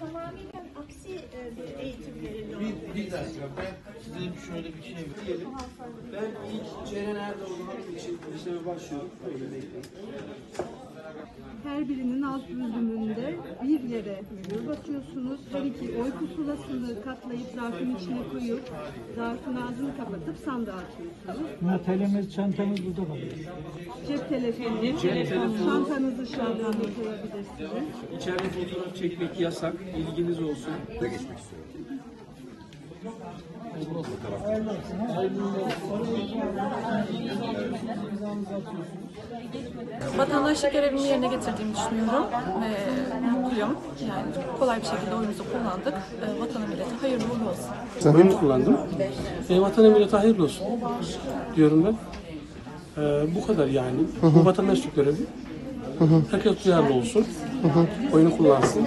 tamamen aksi e, bir eğitim veriliyor. Bir, bir dakika ben size şöyle bir şey diyelim. Ben ilk Ceren Erdoğan'ın için işleme başlıyorum. Öyle bekliyorum. Her birinin alt bölümünde bir yere mühür basıyorsunuz. Her iki oy pusulasını katlayıp zarfın içine koyup zarfın ağzını kapatıp sandığa atıyorsunuz. Metalimiz, çantamız burada kalıyor. Cep telefonu, çantanızı şalgamda koyabilirsiniz. İçeride fotoğraf çekmek yasak. Bilginiz olsun. Vatandaşlık görevimi yerine getirdiğimi düşünüyorum ve mutluyum. Yani kolay bir şekilde oyumuzu kullandık. Ee, Vatana millete hayırlı uğurlu olsun. Oyunu kullandım. E, vatana millete hayırlı olsun diyorum ben. E, bu kadar yani. Bu vatandaşlık görevi. Herkes duyarlı olsun. Oyunu kullansın.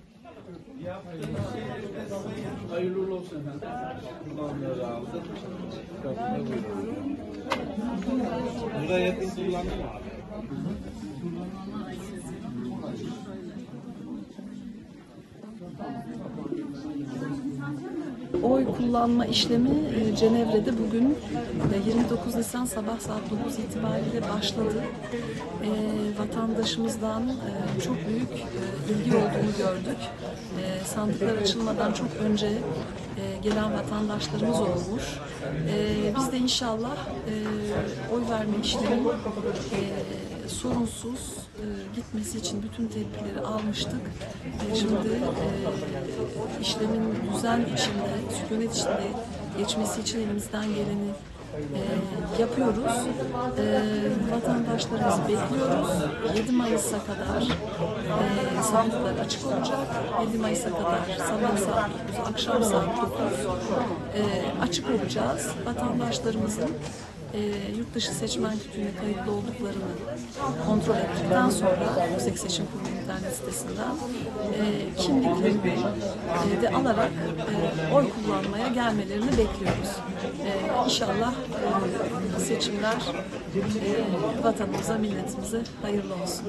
Hayırlı olsun efendim. Onları aldım. Burada yakın kullandım abi. Oy kullanma işlemi e, Cenevre'de bugün e, 29 Nisan sabah saat 9 itibariyle başladı. E, vatandaşımızdan e, çok büyük e, ilgi olduğunu gördük. E, sandıklar açılmadan çok önce e, gelen vatandaşlarımız olmuş. E, biz de inşallah e, oy verme işlemi e, sorunsuz e, gitmesi için bütün tedbirleri almıştık. E, şimdi e, işlemin düzen içinde, sükunet içinde geçmesi için elimizden geleni e, yapıyoruz. E, vatandaşlarımızı bekliyoruz. 7 Mayıs'a kadar e, sandıklar açık olacak. 7 Mayıs'a kadar sabah saat 9, akşam saat 9 e, açık olacağız. Vatandaşlarımızın e, yurt dışı seçmen kütüğüne kayıtlı olduklarını kontrol ettikten sonra Yüksek Seçim Kurulu internet sitesinden e, kimliklerini e, de alarak e, oy kullanmaya gelmelerini bekliyoruz. E, inşallah e, seçimler e, vatanımıza, milletimize hayırlı olsun.